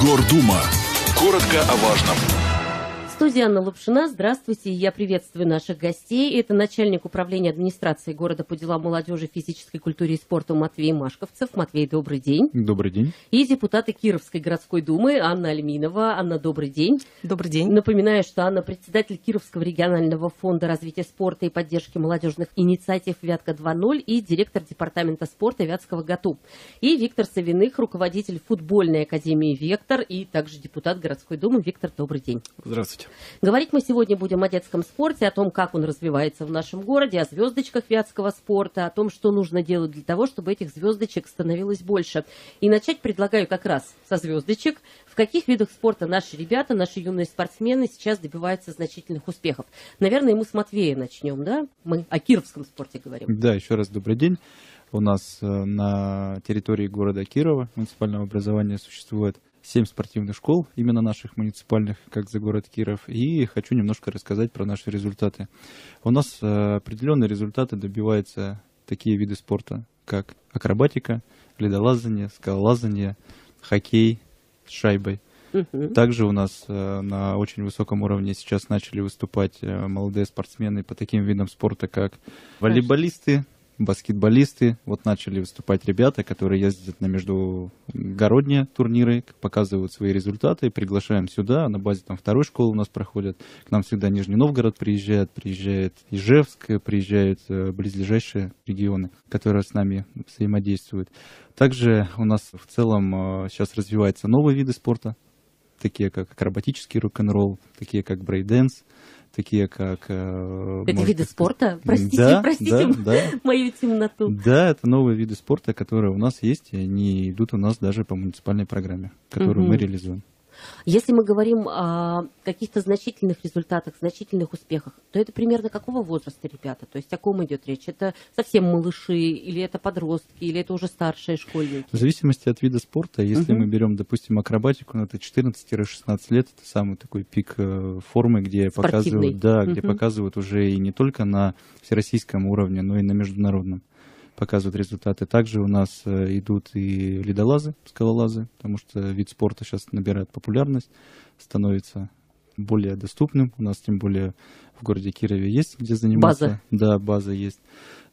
Гордума. Коротко о важном студии Анна Лапшина. Здравствуйте. Я приветствую наших гостей. Это начальник управления администрации города по делам молодежи, физической культуре и спорту Матвей Машковцев. Матвей, добрый день. Добрый день. И депутаты Кировской городской думы Анна Альминова. Анна, добрый день. Добрый день. Напоминаю, что Анна председатель Кировского регионального фонда развития спорта и поддержки молодежных инициатив «Вятка 2.0» и директор департамента спорта Вятского ГАТУ. И Виктор Савиных, руководитель футбольной академии «Вектор» и также депутат городской думы. Виктор, добрый день. Здравствуйте. Говорить мы сегодня будем о детском спорте, о том, как он развивается в нашем городе, о звездочках вятского спорта, о том, что нужно делать для того, чтобы этих звездочек становилось больше. И начать предлагаю как раз со звездочек. В каких видах спорта наши ребята, наши юные спортсмены сейчас добиваются значительных успехов? Наверное, мы с Матвея начнем, да? Мы о кировском спорте говорим. Да, еще раз добрый день. У нас э, на территории города Кирова муниципального образования существует семь спортивных школ, именно наших муниципальных, как за город Киров, и хочу немножко рассказать про наши результаты. У нас э, определенные результаты добиваются такие виды спорта, как акробатика, ледолазание, скалолазание, хоккей с шайбой. Также у нас э, на очень высоком уровне сейчас начали выступать э, молодые спортсмены по таким видам спорта, как волейболисты, баскетболисты. Вот начали выступать ребята, которые ездят на междугородние турниры, показывают свои результаты, приглашаем сюда. На базе там второй школы у нас проходят. К нам всегда Нижний Новгород приезжает, приезжает Ижевск, приезжают э, близлежащие регионы, которые с нами взаимодействуют. Также у нас в целом сейчас э, развиваются новые виды спорта, такие как акробатический рок-н-ролл, такие как брейденс, такие как... Это виды спорта? Простите, да, простите да, да. мою темноту. Да, это новые виды спорта, которые у нас есть, и они идут у нас даже по муниципальной программе, которую угу. мы реализуем. Если мы говорим о каких-то значительных результатах, значительных успехах, то это примерно какого возраста ребята? То есть о ком идет речь? Это совсем малыши, или это подростки, или это уже старшие школьники? В зависимости от вида спорта, если угу. мы берем, допустим, акробатику, ну, это 14-16 лет, это самый такой пик э, формы, где показывают, да, угу. где показывают уже и не только на всероссийском уровне, но и на международном показывают результаты. Также у нас э, идут и ледолазы, скалолазы, потому что вид спорта сейчас набирает популярность, становится более доступным. У нас тем более в городе Кирове есть где заниматься. База. Да, база есть.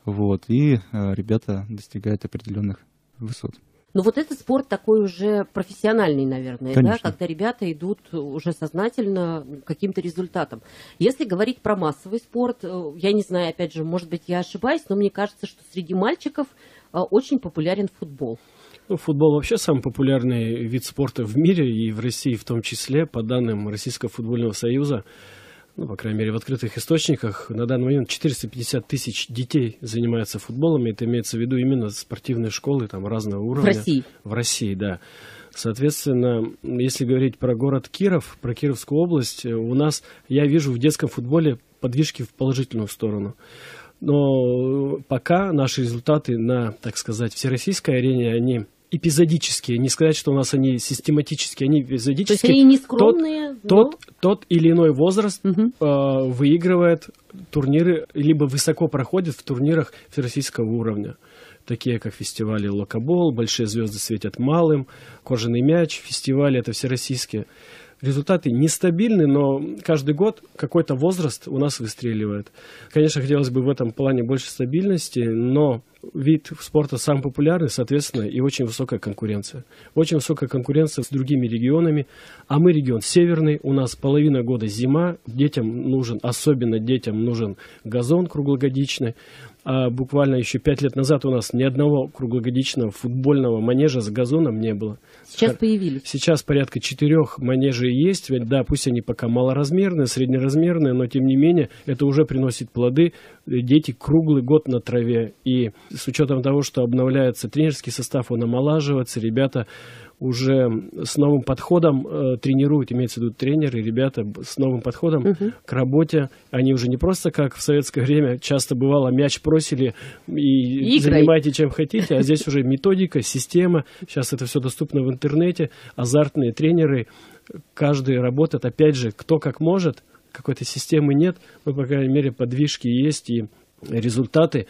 Вот. И э, ребята достигают определенных высот. Но вот этот спорт такой уже профессиональный, наверное, да, когда ребята идут уже сознательно каким-то результатам. Если говорить про массовый спорт, э, я не знаю, опять же, может быть, я ошибаюсь, но мне кажется, что среди мальчиков э, очень популярен футбол. Ну, футбол вообще самый популярный вид спорта в мире и в России в том числе, по данным Российского футбольного союза ну, по крайней мере, в открытых источниках, на данный момент 450 тысяч детей занимаются футболом, и это имеется в виду именно спортивные школы там разного уровня. В России? В России, да. Соответственно, если говорить про город Киров, про Кировскую область, у нас, я вижу в детском футболе подвижки в положительную сторону. Но пока наши результаты на, так сказать, всероссийской арене, они эпизодические, не сказать, что у нас они систематические, они эпизодические. То есть они не скромные, тот, но... тот, тот или иной возраст угу. э, выигрывает турниры, либо высоко проходит в турнирах всероссийского уровня. Такие как фестивали Локобол, Большие звезды светят малым, Кожаный мяч, фестивали это всероссийские результаты нестабильны, но каждый год какой-то возраст у нас выстреливает. Конечно, хотелось бы в этом плане больше стабильности, но вид спорта самый популярный, соответственно, и очень высокая конкуренция. Очень высокая конкуренция с другими регионами, а мы регион северный, у нас половина года зима, детям нужен, особенно детям нужен газон круглогодичный, а буквально еще пять лет назад у нас ни одного круглогодичного футбольного манежа с газоном не было. Сейчас появились. Сейчас порядка четырех манежей есть. Да, пусть они пока малоразмерные, среднеразмерные, но тем не менее это уже приносит плоды. Дети круглый год на траве. И с учетом того, что обновляется тренерский состав, он омолаживается, ребята уже с новым подходом э, тренируют, имеется в виду тренеры, ребята с новым подходом угу. к работе. Они уже не просто как в советское время часто бывало мяч просили и, и занимайте чем хотите, а здесь уже методика, система. Сейчас это все доступно в интернете. Азартные тренеры, каждый работает, опять же, кто как может, какой-то системы нет, но, по крайней мере, подвижки есть и результаты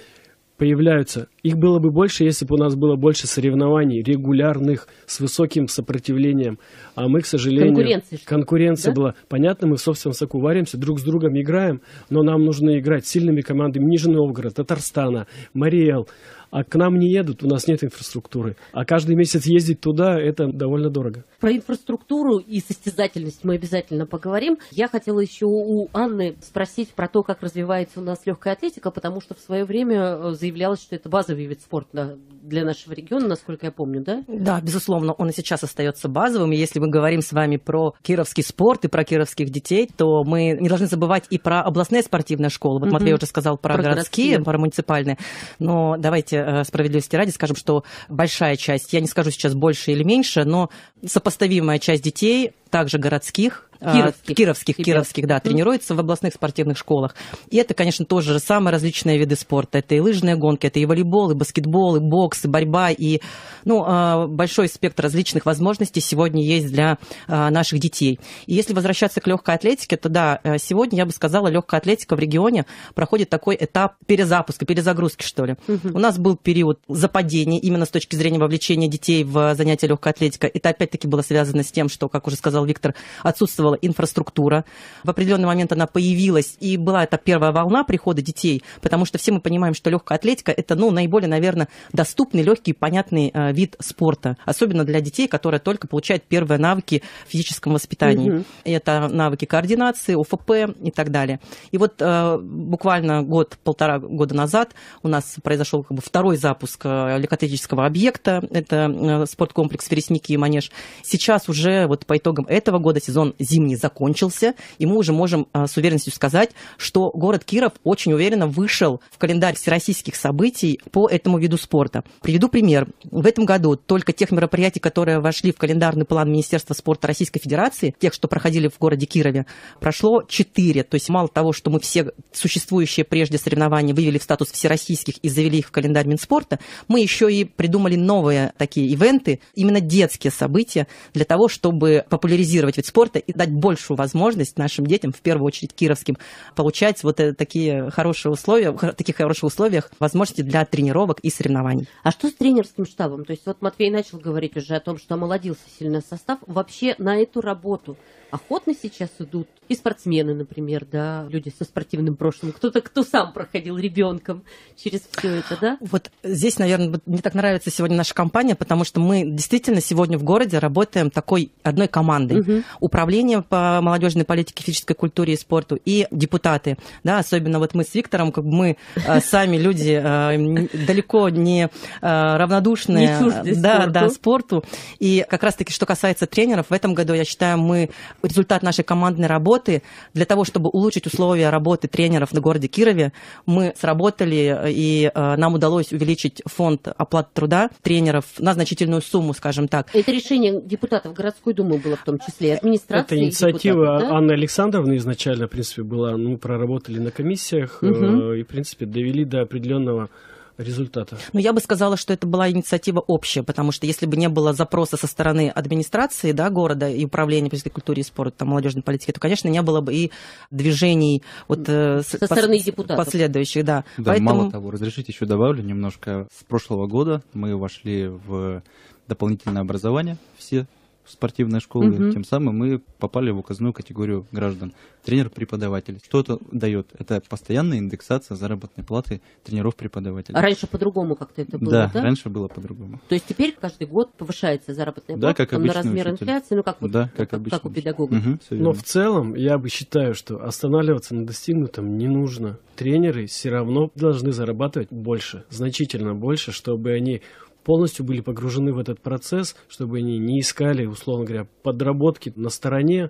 появляются. Их было бы больше, если бы у нас было больше соревнований регулярных, с высоким сопротивлением. А мы, к сожалению... Конкуренция. Конкуренция да? была. Понятно, мы в собственном соку варимся, друг с другом играем, но нам нужно играть с сильными командами Нижний Новгород, Татарстана, Мариэл, а к нам не едут, у нас нет инфраструктуры. А каждый месяц ездить туда, это довольно дорого. Про инфраструктуру и состязательность мы обязательно поговорим. Я хотела еще у Анны спросить про то, как развивается у нас легкая атлетика, потому что в свое время э, заявлялось, что это базовый вид спорта для нашего региона, насколько я помню, да? Да, безусловно, он и сейчас остается базовым. И если мы говорим с вами про кировский спорт и про кировских детей, то мы не должны забывать и про областные спортивные школы. Вот угу. Матвей уже сказал про, про городские, городские, про муниципальные. Но давайте э, справедливости ради скажем, что большая часть, я не скажу сейчас больше или меньше, но сопоставимая часть детей также городских, Кировских. Кировских, кировских, да, тренируется в областных спортивных школах. И это, конечно, тоже самые различные виды спорта. Это и лыжные гонки, это и волейбол, и баскетбол, и бокс, и борьба, и ну, а, большой спектр различных возможностей сегодня есть для а, наших детей. И если возвращаться к легкой атлетике, то да, э, сегодня, я бы сказала, легкая атлетика в регионе проходит такой этап перезапуска, перезагрузки, что ли. Угу. У нас был период западения именно с точки зрения вовлечения детей в занятия легкой атлетикой. Это опять-таки было связано с тем, что, как уже сказал Виктор, отсутствовало отсутствовала инфраструктура. В определенный момент она появилась, и была эта первая волна прихода детей, потому что все мы понимаем, что легкая атлетика это ну, наиболее, наверное, доступный, легкий, понятный э, вид спорта, особенно для детей, которые только получают первые навыки в физическом воспитании. Угу. Это навыки координации, ОФП и так далее. И вот э, буквально год-полтора года назад у нас произошел как бы, второй запуск э, легкоатлетического объекта, это э, спорткомплекс «Вересники» и «Манеж». Сейчас уже вот по итогам этого года сезон зимний зимний закончился, и мы уже можем а, с уверенностью сказать, что город Киров очень уверенно вышел в календарь всероссийских событий по этому виду спорта. Приведу пример. В этом году только тех мероприятий, которые вошли в календарный план Министерства спорта Российской Федерации, тех, что проходили в городе Кирове, прошло четыре. То есть мало того, что мы все существующие прежде соревнования вывели в статус всероссийских и завели их в календарь Минспорта, мы еще и придумали новые такие ивенты, именно детские события, для того, чтобы популяризировать вид спорта и дать дать большую возможность нашим детям, в первую очередь кировским, получать вот э, такие хорошие условия, в таких хороших условиях возможности для тренировок и соревнований. А что с тренерским штабом? То есть вот Матвей начал говорить уже о том, что омолодился сильно состав. Вообще на эту работу охотно сейчас идут и спортсмены, например, да, люди со спортивным прошлым, кто-то, кто сам проходил ребенком через все это, да? Вот здесь, наверное, мне так нравится сегодня наша компания, потому что мы действительно сегодня в городе работаем такой одной командой. Угу. Управление по молодежной политике, физической культуре и спорту и депутаты, да, особенно вот мы с Виктором, как бы мы э, сами люди э, далеко не э, равнодушные да, да, спорту. И как раз-таки, что касается тренеров, в этом году, я считаю, мы результат нашей командной работы для того, чтобы улучшить условия работы тренеров на городе Кирове, мы сработали, и э, нам удалось увеличить фонд оплаты труда тренеров на значительную сумму, скажем так. Это решение депутатов городской думы было в том числе, администрации. Это инициатива да? Анны Александровны изначально, в принципе, была, ну, проработали на комиссиях угу. и, в принципе, довели до определенного результата? Ну, я бы сказала, что это была инициатива общая, потому что если бы не было запроса со стороны администрации да, города и управления физической культуры и спорта, там, молодежной политики, то, конечно, не было бы и движений вот, э, со пос- стороны депутатов. последующих. Да. Да, Поэтому... мало того, разрешите еще добавлю немножко. С прошлого года мы вошли в дополнительное образование все спортивной школы, угу. тем самым мы попали в указанную категорию граждан. Тренер-преподаватель. Что это дает? Это постоянная индексация заработной платы тренеров-преподавателей. А раньше по-другому как-то это было, да? Да, раньше было по-другому. То есть теперь каждый год повышается заработная плата да, как на размер учитель. инфляции, ну как, вот, да, как, как, как у педагога. Угу, Но в целом я бы считаю, что останавливаться на достигнутом не нужно. Тренеры все равно должны зарабатывать больше, значительно больше, чтобы они полностью были погружены в этот процесс, чтобы они не искали, условно говоря, подработки на стороне,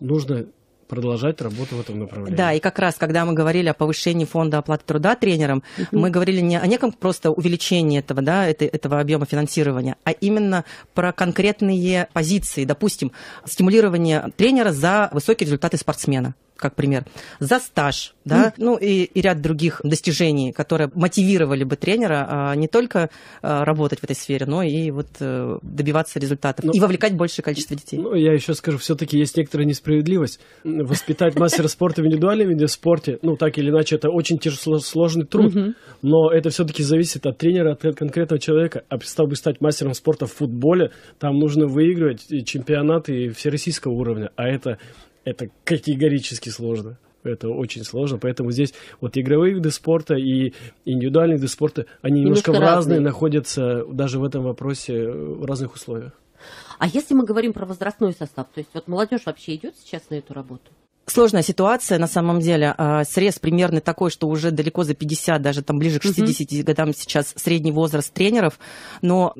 нужно продолжать работу в этом направлении. Да, и как раз, когда мы говорили о повышении фонда оплаты труда тренерам, uh-huh. мы говорили не о неком просто увеличении этого, да, это, этого объема финансирования, а именно про конкретные позиции, допустим, стимулирование тренера за высокие результаты спортсмена как пример, за стаж, да, ну и, и ряд других достижений, которые мотивировали бы тренера а, не только а, работать в этой сфере, но и вот а, добиваться результатов ну, и вовлекать большее количество детей. Ну, я еще скажу, все-таки есть некоторая несправедливость. Воспитать мастера спорта в индивидуальном виде спорте, ну, так или иначе, это очень сложный труд, но это все-таки зависит от тренера, от конкретного человека. А чтобы стать мастером спорта в футболе, там нужно выигрывать чемпионаты всероссийского уровня, а это, это категорически сложно. Это очень сложно, поэтому здесь вот игровые виды спорта и индивидуальные виды спорта, они немножко, немножко разные, разные, находятся даже в этом вопросе в разных условиях. А если мы говорим про возрастной состав, то есть вот молодежь вообще идет сейчас на эту работу? Сложная ситуация на самом деле. А, срез примерно такой, что уже далеко за 50, даже там ближе к 60 mm-hmm. годам сейчас средний возраст тренеров. Но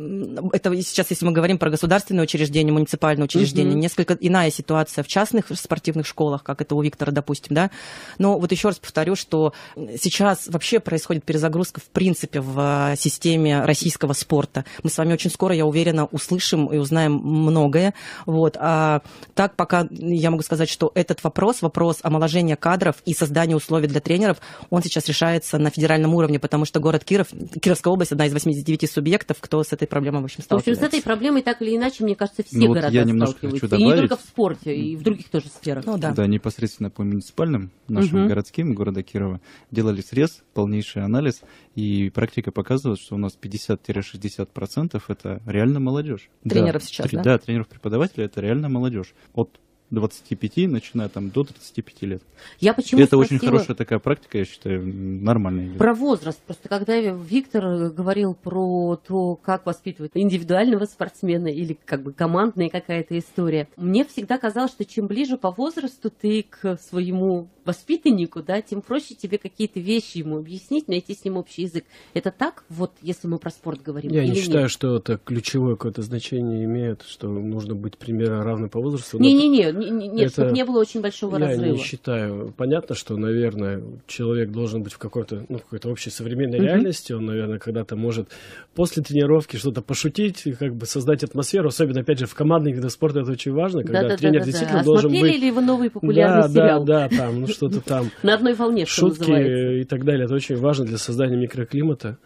это сейчас, если мы говорим про государственные учреждения, муниципальные учреждения, mm-hmm. несколько иная ситуация в частных спортивных школах, как это у Виктора, допустим, да. Но вот еще раз повторю, что сейчас вообще происходит перезагрузка в принципе в а, системе российского спорта. Мы с вами очень скоро, я уверена, услышим и узнаем многое. Вот. А так пока я могу сказать, что этот вопрос вопрос омоложения кадров и создания условий для тренеров, он сейчас решается на федеральном уровне, потому что город Киров, Кировская область, одна из 89 субъектов, кто с этой проблемой, в общем, сталкивается. В общем, с этой проблемой так или иначе, мне кажется, все ну, города я немножко хочу добавить. И не только в спорте, и в других тоже сферах. Ну, да. да, непосредственно по муниципальным, нашим угу. городским, города Кирова, делали срез, полнейший анализ, и практика показывает, что у нас 50-60% это реально молодежь. Тренеров да, сейчас, да? Да, тренеров-преподавателей это реально молодежь. От 25, начиная там до 35 лет. Я почему Это очень хорошая такая практика, я считаю, нормальная. Про возраст. Просто когда Виктор говорил про то, как воспитывать индивидуального спортсмена или как бы командная какая-то история, мне всегда казалось, что чем ближе по возрасту ты к своему воспитаннику, да, тем проще тебе какие-то вещи ему объяснить, найти с ним общий язык. Это так, вот если мы про спорт говорим? Я не считаю, нет? что это ключевое какое-то значение имеет, что нужно быть примерно равным по возрасту. Не-не-не, нет, это... чтобы не было очень большого я разрыва. Я не считаю. Понятно, что, наверное, человек должен быть в какой-то, ну, какой-то общей современной uh-huh. реальности. Он, наверное, когда-то может после тренировки что-то пошутить, как бы создать атмосферу. Особенно, опять же, в командных видах спорта это очень важно, когда да, тренер да, действительно да. должен Смотрели быть... ли вы новый популярный да, сериал? Да, да, там, ну что-то там. На одной волне, Шутки и так далее. Это очень важно для создания микроклимата.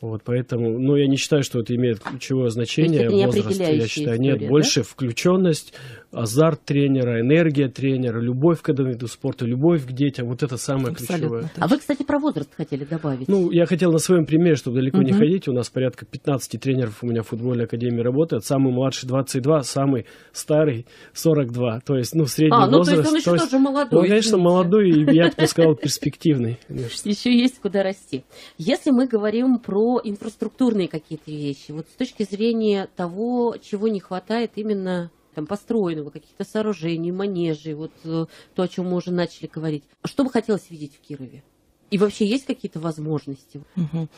Вот, поэтому, ну, я не считаю, что это имеет ключевое значение возраст. Я считаю, история, нет, да? больше включенность, азарт тренера, энергия тренера, любовь к этому виду спорта, любовь к детям, вот это самое Абсолютно ключевое. Точно. А вы, кстати, про возраст хотели добавить? Ну, я хотел на своем примере, чтобы далеко угу. не ходить. У нас порядка 15 тренеров у меня в футбольной академии работает. Самый младший 22, самый старый 42. То есть, ну, средний а, ну, возраст. то есть он еще то есть, тоже молодой. Ну, конечно, молодой, и я бы сказал, перспективный. Еще есть куда расти. Если мы говорим про инфраструктурные какие-то вещи, вот с точки зрения того, чего не хватает именно там, построенного, каких-то сооружений, манежей, вот э, то, о чем мы уже начали говорить. Что бы хотелось видеть в Кирове? И вообще есть какие-то возможности? Угу.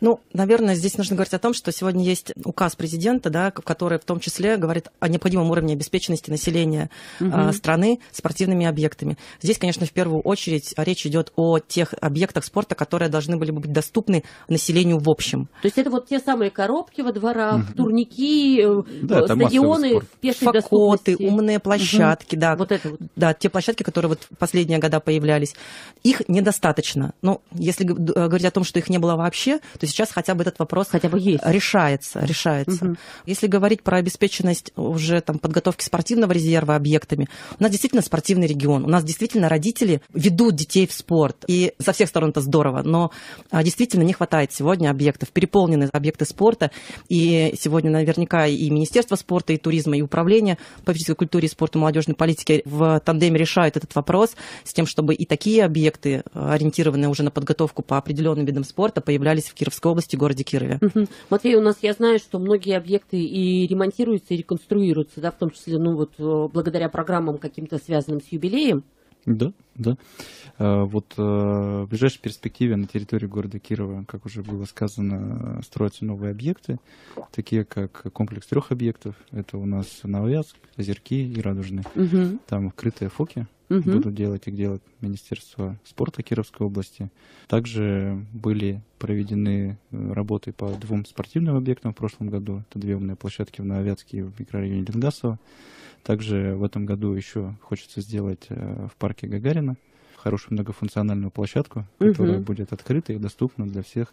Ну, наверное, здесь нужно говорить о том, что сегодня есть указ президента, да, который в том числе говорит о необходимом уровне обеспеченности населения угу. страны спортивными объектами. Здесь, конечно, в первую очередь речь идет о тех объектах спорта, которые должны были бы быть доступны населению в общем. То есть это вот те самые коробки во дворах, угу. турники, э, да, стадионы, пешей Факоты, умные площадки, угу. да. Вот это вот. Да, те площадки, которые вот в последние года появлялись. Их недостаточно. Ну, если говорить о том, что их не было вообще, то сейчас хотя бы этот вопрос хотя бы есть. решается. решается. Угу. Если говорить про обеспеченность уже там, подготовки спортивного резерва объектами, у нас действительно спортивный регион, у нас действительно родители ведут детей в спорт, и со всех сторон это здорово, но а, действительно не хватает сегодня объектов, переполнены объекты спорта, и сегодня наверняка и Министерство спорта, и туризма, и Управление по физической культуре, спорту, молодежной политике в тандеме решают этот вопрос с тем, чтобы и такие объекты, а, ориентированные уже на подготовку по определенным видам спорта, появлялись в Кировской Кировской области, городе Кирове. Угу. Матвей, у нас я знаю, что многие объекты и ремонтируются, и реконструируются, да, в том числе, ну вот, э, благодаря программам каким-то связанным с юбилеем. Да, да. А, вот э, в ближайшей перспективе на территории города Кирова, как уже было сказано, строятся новые объекты, такие как комплекс трех объектов. Это у нас Новоязк, Озерки и Радужный. Угу. Там открытые фоки, Мгм. будут делать, их делает Министерство спорта Кировской области. Также были проведены э, работы по двум спортивным объектам в прошлом году. Это две умные площадки в Нововятске и в микрорайоне Ленгасово. Также в этом году еще хочется сделать э, в парке Гагарина хорошую многофункциональную площадку, которая Мгм. будет открыта и доступна для всех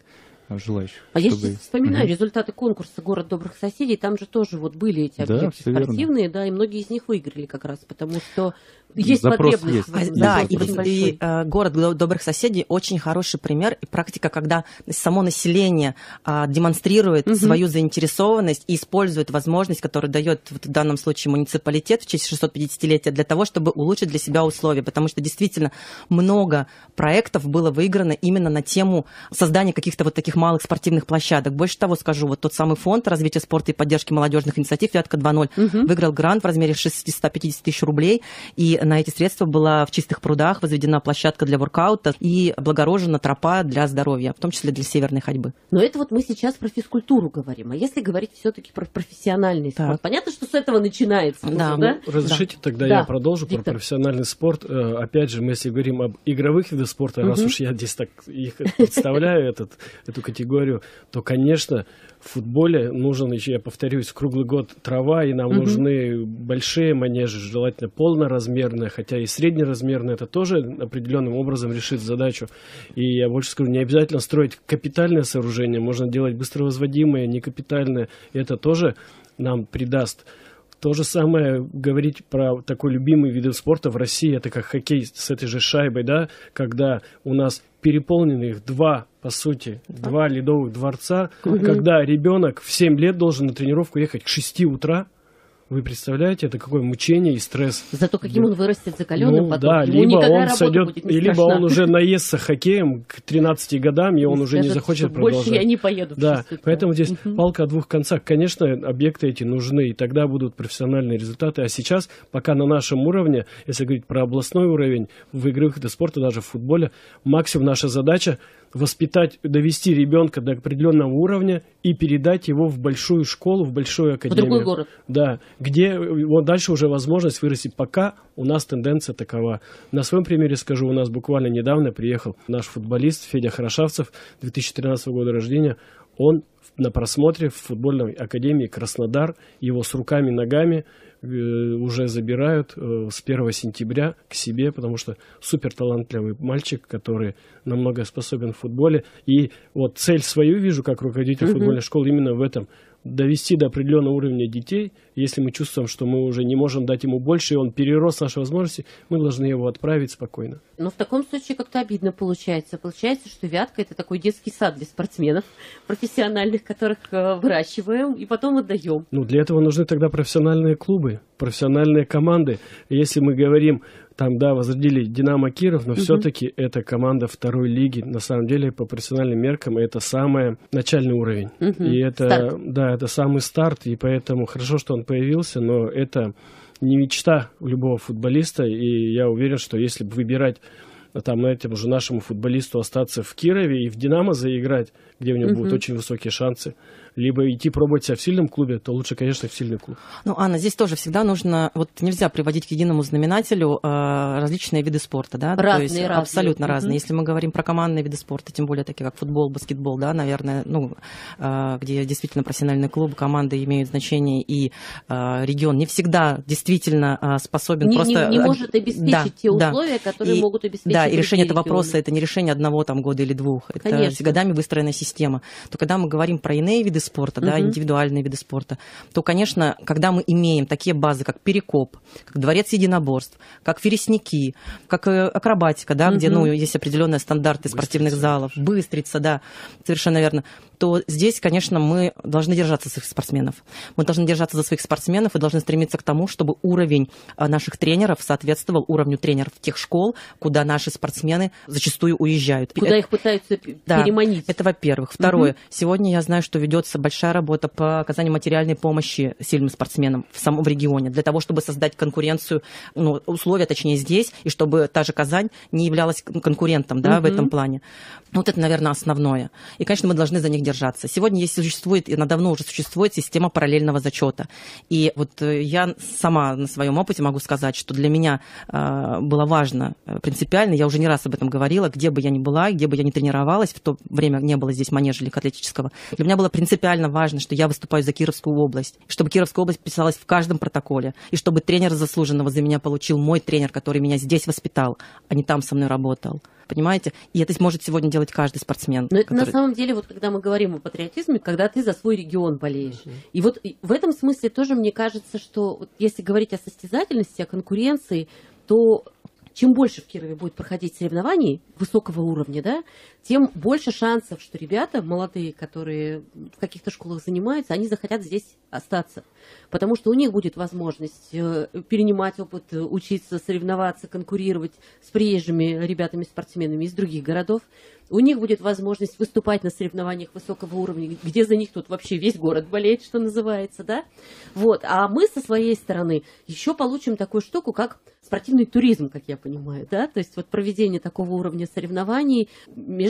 желающих. А я чтобы- сейчас вспоминаю Мгм. результаты конкурса «Город добрых соседей». Там же тоже вот были эти Да, объекты всё верно. спортивные, да, и многие из них выиграли как раз, потому что есть Запрос потребность. есть. А, Да, запрос и, и, э, город до- добрых соседей очень хороший пример и практика, когда само население а, демонстрирует Мгм. свою заинтересованность и использует возможность, которую дает вот в данном случае муниципалитет в честь 650-летия для того, чтобы улучшить для себя условия, потому что действительно много проектов было выиграно именно на тему создания каких-то вот таких малых спортивных площадок. Больше того скажу, вот тот самый фонд развития спорта и поддержки молодежных инициатив «Вятка 2.0» Мгм. выиграл грант в размере 650 тысяч рублей, и на эти средства была в чистых прудах возведена площадка для воркаута и облагорожена тропа для здоровья, в том числе для северной ходьбы. Но это вот мы сейчас про физкультуру говорим. А если говорить все-таки про профессиональный спорт? Так. Понятно, что с этого начинается. Да. уже, да? Ну, Разрешите тогда Да. я продолжу Виктор. про профессиональный спорт. Э, Опять же, мы если говорим об игровых видах спорта, раз Мгм. уж я здесь так их представляю, этот, эту категорию, то, конечно, в футболе нужен еще, я повторюсь, круглый год трава, и нам Мгм. нужны большие манежи, желательно полноразмерные, хотя и среднеразмерные, это тоже определенным образом решит задачу. И я больше скажу, не обязательно строить капитальное сооружение, можно делать быстровозводимые, некапитальные, и это тоже нам придаст то же самое говорить про такой любимый вид спорта в России, это как хоккей с этой же шайбой, да, когда у нас переполненных два, по сути, два ледовых дворца, когда ребенок в 7 лет должен на тренировку ехать к 6 утра, вы представляете, это какое мучение и стресс. Зато каким он вырастет закаленным Ну, потом. да, Ему либо он сойдет, будет не и либо страшна. он уже наестся хоккеем к 13 годам, и он И уже не захочет продолжать. Больше я не поеду. Да, поэтому здесь Мгм. палка о двух концах. Конечно, объекты эти нужны, и тогда будут профессиональные результаты. А сейчас, пока на нашем уровне, если говорить про областной уровень, в игровых видах спорта, даже в футболе, максимум наша задача воспитать, довести ребенка до определенного уровня и передать его в большую школу, в большую В академию. другой город. Да, где вот дальше уже возможность вырасти. Пока у нас тенденция такова. На своем примере скажу, у нас буквально недавно приехал наш футболист Федя Хорошавцев, 2013 года рождения. Он на просмотре в футбольной академии Краснодар, его с руками, ногами уже забирают э, с 1 сентября к себе, потому что супер талантливый мальчик, который намного способен в футболе. И вот цель свою вижу, как руководитель Мгм. футбольной школы, именно в этом довести до определенного уровня детей. Если мы чувствуем, что мы уже не можем дать ему больше, и он перерос наши возможности, мы должны его отправить спокойно. Но в таком случае как-то обидно получается. Получается, что Вятка это такой детский сад для спортсменов профессиональных, которых э, выращиваем и потом отдаем. Ну, для этого нужны тогда профессиональные клубы, профессиональные команды. Если мы говорим, там, да, возродили Динамо Киров, но Мгм. все-таки это команда второй лиги. На самом деле, по профессиональным меркам, это самый начальный уровень. Мгм. И это, Старт. да, это самый старт, и поэтому хорошо, что он появился, но это не мечта у любого футболиста, и я уверен, что если бы выбирать там, на этом уже нашему футболисту остаться в Кирове и в «Динамо» заиграть, где у него Мгм. будут очень высокие шансы, либо идти пробовать себя в сильном клубе, то лучше, конечно, в сильный клуб. Ну, Анна, здесь тоже всегда нужно, вот нельзя приводить к единому знаменателю э, различные виды спорта, да? Разные, То есть разные. абсолютно Мгм. разные. Если мы говорим про командные виды спорта, тем более такие как футбол, баскетбол, да, наверное, ну, э, где действительно профессиональный клуб, команды имеют значение, и э, регион не всегда действительно э, способен Не, просто... не- не может обеспечить да, те да. условия, которые И- могут обеспечить Да, и решение этого вопроса это не решение одного там года или двух. Это Конечно. с годами выстроенная система. То когда мы говорим про иные виды спорта, да, Мгм. индивидуальные виды спорта, то, конечно, когда мы имеем такие базы, как перекоп, как дворец единоборств, как фересники, как э, акробатика, да, где Мгм. ну, есть определенные стандарты спортивных залов, быстрица, да, совершенно верно, то здесь, конечно, мы должны держаться своих спортсменов. Мы должны держаться за своих спортсменов и должны стремиться к тому, чтобы уровень а, наших тренеров соответствовал уровню тренеров тех школ, куда наши спортсмены зачастую уезжают. Куда И их пытаются да, переманить. это во-первых. Второе. Сегодня я знаю, что ведется большая работа по оказанию материальной помощи сильным спортсменам в самом регионе, для того, чтобы создать конкуренцию, ну, условия, точнее, здесь, и чтобы та же Казань не являлась кон- конкурентом да, в Мгм. этом плане. Вот это, наверное, основное. И, конечно, мы должны за них держаться. Сегодня есть, существует, и она давно уже существует система параллельного зачета. И вот э, я сама на своем опыте могу сказать, что для меня э, было важно э, принципиально, я уже не раз об этом говорила, где бы я ни была, где бы я ни тренировалась, в то время не было здесь манежа легкоатлетического, для меня было принципиально важно, что я выступаю за Кировскую область, чтобы Кировская область писалась в каждом протоколе, и чтобы тренер заслуженного за меня получил мой тренер, который меня здесь воспитал, а не там со мной работал понимаете? И это может сегодня делать каждый спортсмен. Но который... это на самом деле, вот когда мы говорим о патриотизме, когда ты за свой регион болеешь. Uh-huh. И вот в этом смысле тоже мне кажется, что вот если говорить о состязательности, о конкуренции, то чем больше в Кирове будет проходить соревнований высокого уровня, да, тем больше шансов, что ребята молодые, которые в каких-то школах занимаются, они захотят здесь остаться. Потому что у них будет возможность э, перенимать опыт, учиться, соревноваться, конкурировать с приезжими ребятами-спортсменами из других городов у них будет возможность выступать на соревнованиях высокого уровня, где за них тут вообще весь город болеет, что называется, да? Вот. А мы со своей стороны еще получим такую штуку, как спортивный туризм, как я понимаю, да? То есть вот проведение такого уровня соревнований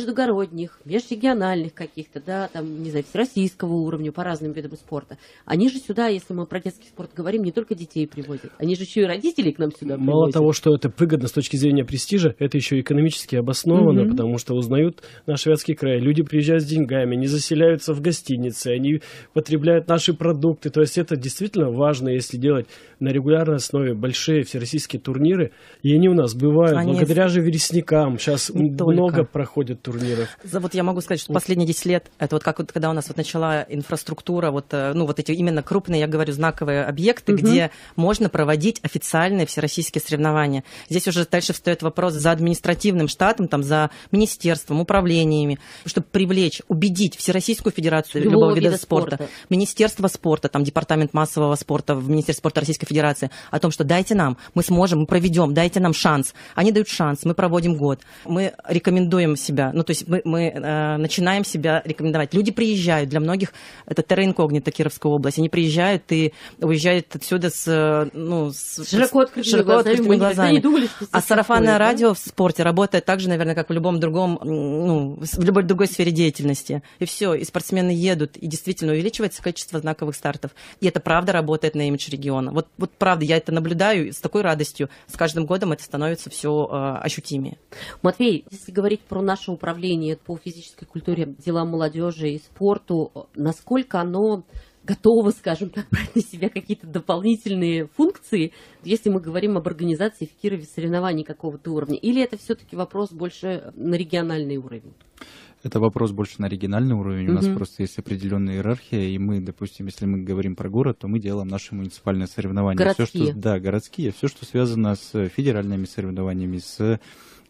междугородних, межрегиональных каких-то, да, там, не знаю, всероссийского уровня по разным видам спорта. Они же сюда, если мы про детский спорт говорим, не только детей привозят, они же еще и родителей к нам сюда привозят. Мало того, что это выгодно с точки зрения престижа, это еще экономически обосновано, mm-hmm. потому что узнают наш Вятский край. Люди приезжают с деньгами, они заселяются в гостиницы, они потребляют наши продукты. То есть это действительно важно, если делать на регулярной основе большие всероссийские турниры. И они у нас бывают Конечно. благодаря же вересникам. Сейчас Не много только. проходит турниров. Вот я могу сказать, что последние 10 лет, это вот как вот, когда у нас вот начала инфраструктура, вот, э, ну, вот эти именно крупные, я говорю, знаковые объекты, угу. где можно проводить официальные всероссийские соревнования. Здесь уже дальше встает вопрос за административным штатом, там, за министерством, министерством, управлениями, чтобы привлечь, убедить Всероссийскую Федерацию любого, любого вида, вида спорта, спорта, Министерство спорта, там Департамент массового спорта в Министерстве спорта Российской Федерации о том, что дайте нам, мы сможем, мы проведем, дайте нам шанс. Они дают шанс, мы проводим год, мы рекомендуем себя, ну то есть мы, мы э, начинаем себя рекомендовать. Люди приезжают, для многих это терра инкогнито Кировская область, они приезжают и уезжают отсюда с, ну, с широко открытыми широко глазами, открытыми глазами. Не думали, что а сарафанное да? радио в спорте работает так же, наверное, как в любом другом ну, в любой другой сфере деятельности. И все, и спортсмены едут, и действительно увеличивается количество знаковых стартов. И это правда работает на имидж региона. Вот, вот правда, я это наблюдаю с такой радостью. С каждым годом это становится все э, ощутимее. Матвей, если говорить про наше управление по физической культуре, делам молодежи и спорту, насколько оно готова, скажем так, брать на себя какие-то дополнительные функции, если мы говорим об организации в Кирове соревнований какого-то уровня? Или это все-таки вопрос больше на региональный уровень? Это вопрос больше на региональный уровень. У нас просто есть определенная иерархия, и мы, допустим, если мы говорим про город, то мы делаем наши муниципальные соревнования. Городские. Все, что, да, городские. Все, что связано с федеральными соревнованиями, с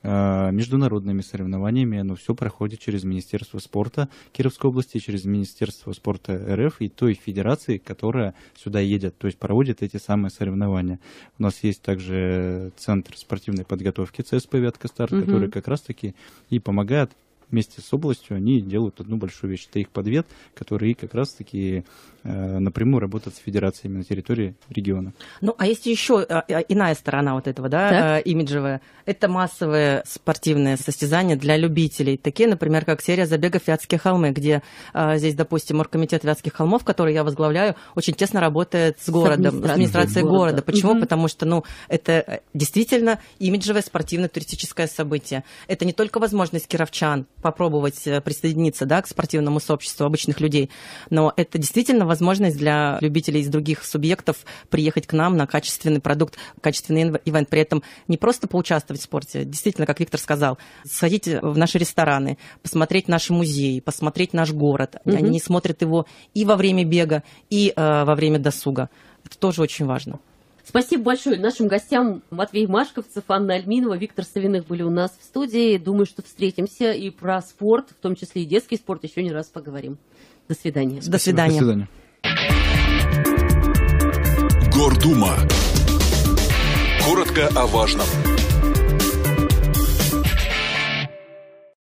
международными соревнованиями, оно все проходит через Министерство спорта Кировской области, через Министерство спорта РФ и той федерации, которая сюда едет, то есть проводит эти самые соревнования. У нас есть также Центр спортивной подготовки ЦСП «Вятка Старт», угу. который как раз-таки и помогает вместе с областью они делают одну большую вещь. Это их подвет, который как раз-таки э, напрямую работает с федерациями на территории региона. Ну, а есть еще э, э, иная сторона вот этого, да, э, имиджевая. Это массовые спортивные состязания для любителей. Такие, например, как серия забегов Вятские холмы, где э, здесь, допустим, оргкомитет Вятских холмов, который я возглавляю, очень тесно работает с городом, с администрацией, города. города. Почему? Угу. Потому что, ну, это действительно имиджевое спортивно-туристическое событие. Это не только возможность кировчан попробовать э, присоединиться да, к спортивному сообществу обычных людей. Но это действительно возможность для любителей из других субъектов приехать к нам на качественный продукт, качественный ивент. При этом не просто поучаствовать в спорте, действительно, как Виктор сказал, сходить в наши рестораны, посмотреть наши музеи, посмотреть наш город. Угу. Они смотрят его и во время бега, и э, во время досуга. Это тоже очень важно. Спасибо большое нашим гостям Матвей Машковцев, Анна Альминова, Виктор Савиных были у нас в студии. Думаю, что встретимся и про спорт, в том числе и детский спорт, еще не раз поговорим. До свидания. До свидания. До свидания. Гордума. Коротко о важном.